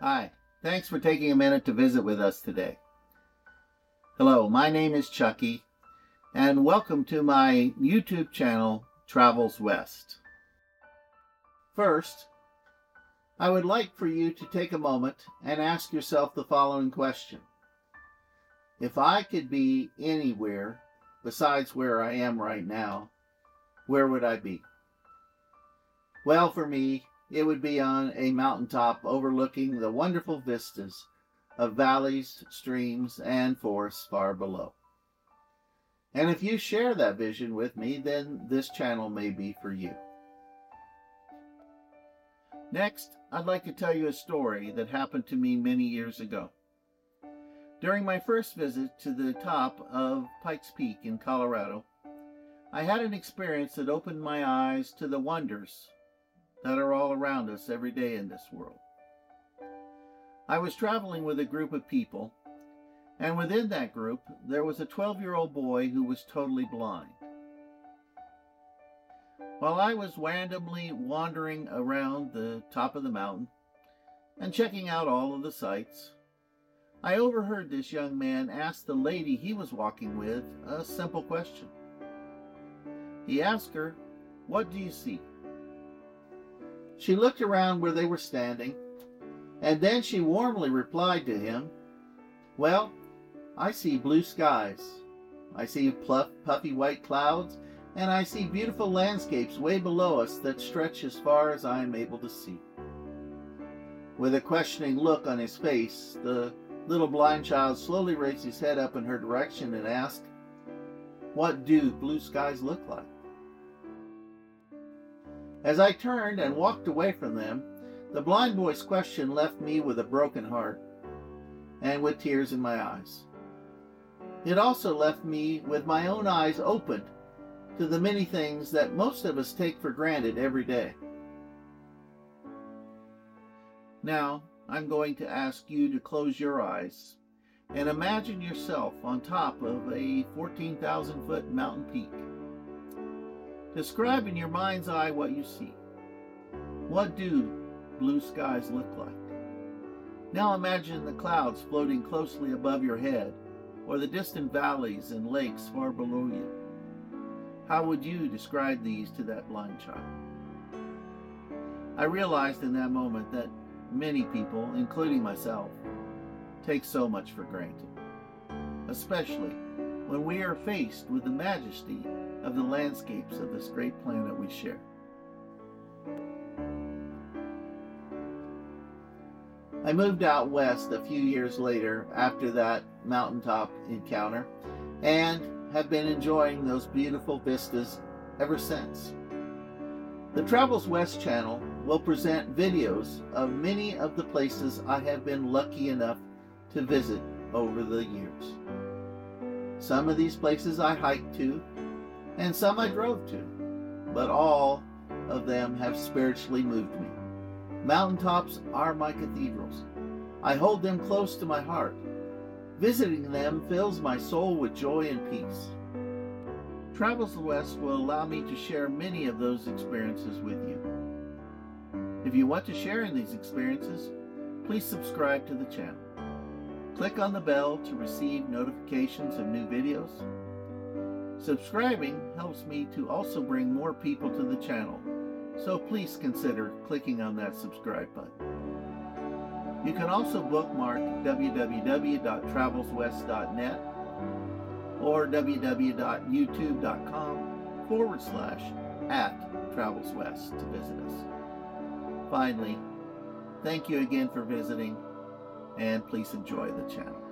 Hi, thanks for taking a minute to visit with us today. Hello, my name is Chucky, and welcome to my YouTube channel, Travels West. First, I would like for you to take a moment and ask yourself the following question. If I could be anywhere besides where I am right now, where would I be? Well, for me, it would be on a mountaintop overlooking the wonderful vistas of valleys, streams, and forests far below. And if you share that vision with me, then this channel may be for you. Next, I'd like to tell you a story that happened to me many years ago. During my first visit to the top of Pikes Peak in Colorado, I had an experience that opened my eyes to the wonders that are all around us every day in this world. I was traveling with a group of people, and within that group, there was a 12 year old boy who was totally blind. While I was randomly wandering around the top of the mountain and checking out all of the sights, I overheard this young man ask the lady he was walking with a simple question. He asked her, What do you see? She looked around where they were standing, and then she warmly replied to him, Well, I see blue skies. I see pluff, puffy white clouds, and I see beautiful landscapes way below us that stretch as far as I am able to see. With a questioning look on his face, the little blind child slowly raised his head up in her direction and asked, What do blue skies look like? As I turned and walked away from them, the blind boy's question left me with a broken heart and with tears in my eyes. It also left me with my own eyes opened to the many things that most of us take for granted every day. Now, I'm going to ask you to close your eyes and imagine yourself on top of a 14,000 foot mountain peak. Describe in your mind's eye what you see. What do blue skies look like? Now imagine the clouds floating closely above your head, or the distant valleys and lakes far below you. How would you describe these to that blind child? I realized in that moment that many people, including myself, take so much for granted, especially when we are faced with the majesty of the landscapes of this great planet we share. I moved out west a few years later after that mountaintop encounter and have been enjoying those beautiful vistas ever since. The Travels West channel will present videos of many of the places I have been lucky enough to visit over the years. Some of these places I hiked to, and some I drove to, but all of them have spiritually moved me. Mountaintops are my cathedrals. I hold them close to my heart. Visiting them fills my soul with joy and peace. Travels the West will allow me to share many of those experiences with you. If you want to share in these experiences, please subscribe to the channel. Click on the bell to receive notifications of new videos. Subscribing helps me to also bring more people to the channel, so please consider clicking on that subscribe button. You can also bookmark www.travelswest.net or www.youtube.com forward slash at Travels West to visit us. Finally, thank you again for visiting and please enjoy the channel.